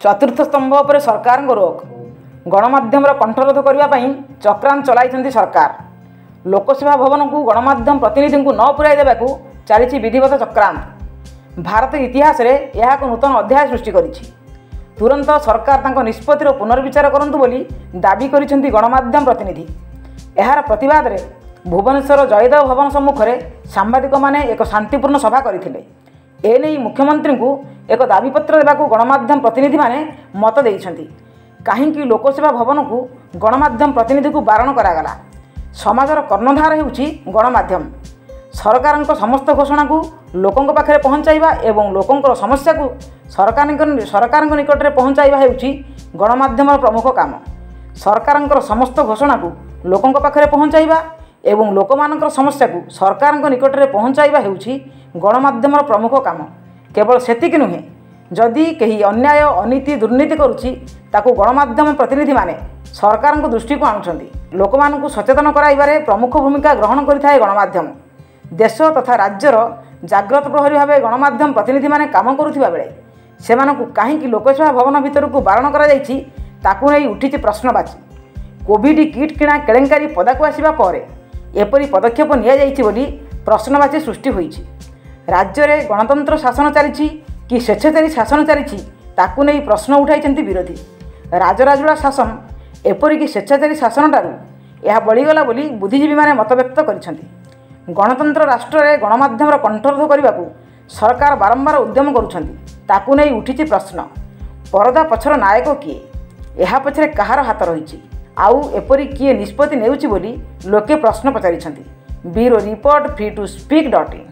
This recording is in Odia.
ଚତୁର୍ଥ ସ୍ତମ୍ଭ ଉପରେ ସରକାରଙ୍କ ରୋକ। ଗଣମାଧ୍ୟମର କଣ୍ଠରୋଧ କରିବା ପାଇଁ ଚକ୍ରାନ୍ତ ଚଳାଇଛନ୍ତି ସରକାର। ଲୋକସେବା ଭବନକୁ ଗଣମାଧ୍ୟମ ପ୍ରତିନିଧିଙ୍କୁ ନ ପୁରାଇ ଦେବାକୁ ଚାଲିଛି ବିଧିବଦ୍ଧ ଚକ୍ରାନ୍ତ। ଭାରତ ଇତିହାସରେ ଏହା ଏକ ନୂତନ ଅଧ୍ୟାୟ ସୃଷ୍ଟି କରିଛି। ତୁରନ୍ତ ସରକାର ତାଙ୍କ ନିଷ୍ପତ୍ତିର ପୁନର୍ବିଚାର କରନ୍ତୁ ବୋଲି ଦାବି କରିଛନ୍ତି ଗଣମାଧ୍ୟମ ପ୍ରତିନିଧି। ଏହାର ପ୍ରତିବାଦରେ ଭୁବନେଶ୍ୱର ଜୟଦେବ ଭବନ ସମ୍ମୁଖରେ ସାମ୍ବାଦିକମାନେ ଏକ ଶାନ୍ତିପୂର୍ଣ୍ଣ ସଭା କରିଥିଲେ। ଏନେଇ ମୁଖ୍ୟମନ୍ତ୍ରୀଙ୍କୁ ଏକ ଦାବିପତ୍ର ଦେବାକୁ ଗଣମାଧ୍ୟମ ପ୍ରତିନିଧିମାନେ ମତ ଦେଇଛନ୍ତି। କାହିଁକି ଲୋକସେବା ଭବନକୁ ଗଣମାଧ୍ୟମ ପ୍ରତିନିଧିକୁ ବାରଣ କରାଗଲା? ସମାଜର କର୍ଣ୍ଣଧାର ହେଉଛି ଗଣମାଧ୍ୟମ। ସରକାରଙ୍କ ସମସ୍ତ ଘୋଷଣାକୁ ଲୋକଙ୍କ ପାଖରେ ପହଞ୍ଚାଇବା ଏବଂ ଲୋକଙ୍କର ସମସ୍ୟାକୁ ସରକାରଙ୍କ ସରକାରଙ୍କ ନିକଟରେ ପହଞ୍ଚାଇବା ହେଉଛି ଗଣମାଧ୍ୟମର ପ୍ରମୁଖ କାମ। ସରକାରଙ୍କର ସମସ୍ତ ଘୋଷଣାକୁ ଲୋକଙ୍କ ପାଖରେ ପହଞ୍ଚାଇବା ଏବଂ ଲୋକମାନଙ୍କର ସମସ୍ୟାକୁ ସରକାରଙ୍କ ନିକଟରେ ପହଞ୍ଚାଇବା ହେଉଛି ଗଣମାଧ୍ୟମର ପ୍ରମୁଖ କାମ। କେବଳ ସେତିକି ନୁହେଁ ଯଦି କେହି ଅନ୍ୟାୟ ଅନୀତି ଦୁର୍ନୀତି କରୁଛି ତାକୁ ଗଣମାଧ୍ୟମ ପ୍ରତିନିଧିମାନେ ସରକାରଙ୍କ ଦୃଷ୍ଟିକୁ ଆଣୁଛନ୍ତି। ଲୋକମାନଙ୍କୁ ସଚେତନ କରାଇବାରେ ପ୍ରମୁଖ ଭୂମିକା ଗ୍ରହଣ କରିଥାଏ ଗଣମାଧ୍ୟମ। ଦେଶ ତଥା ରାଜ୍ୟର ଜାଗ୍ରତ ପ୍ରହରୀ ଭାବେ ଗଣମାଧ୍ୟମ ପ୍ରତିନିଧିମାନେ କାମ କରୁଥିବା ବେଳେ ସେମାନଙ୍କୁ କାହିଁକି ଲୋକସେବା ଭବନ ଭିତରକୁ ବାରଣ କରାଯାଇଛି ତାକୁ ନେଇ ଉଠିଛି ପ୍ରଶ୍ନବାଚୀ। କୋଭିଡ୍ କିଟ୍ କିଣା କେଳେଙ୍କାରୀ ପଦାକୁ ଆସିବା ପରେ ଏପରି ପଦକ୍ଷେପ ନିଆଯାଇଛି ବୋଲି ପ୍ରଶ୍ନବାଚୀ ସୃଷ୍ଟି ହୋଇଛି। ରାଜ୍ୟରେ ଗଣତନ୍ତ୍ର ଶାସନ ଚାଲିଛି କି ସ୍ୱେଚ୍ଛାଚାରୀ ଶାସନ ଚାଲିଛି ତାକୁ ନେଇ ପ୍ରଶ୍ନ ଉଠାଇଛନ୍ତି ବିରୋଧୀ। ରାଜରାଜୁଡ଼ା ଶାସନ ଏପରିକି ସ୍ୱେଚ୍ଛାଚାରୀ ଶାସନଠାରୁ ଏହା ବଳିଗଲା ବୋଲି ବୁଦ୍ଧିଜୀବୀମାନେ ମତବ୍ୟକ୍ତ କରିଛନ୍ତି। ଗଣତନ୍ତ୍ର ରାଷ୍ଟ୍ରରେ ଗଣମାଧ୍ୟମର କଣ୍ଠରୋଧ କରିବାକୁ ସରକାର ବାରମ୍ବାର ଉଦ୍ୟମ କରୁଛନ୍ତି ତାକୁ ନେଇ ଉଠିଛି ପ୍ରଶ୍ନ ପରଦା ପଛର ନାୟକ କିଏ? ଏହା ପଛରେ କାହାର ହାତ ରହିଛି? ଆଉ ଏପରି କିଏ ନିଷ୍ପତ୍ତି ନେଉଛି ବୋଲି ଲୋକେ ପ୍ରଶ୍ନ ପଚାରିଛନ୍ତି। Bureau report free to speak dot in.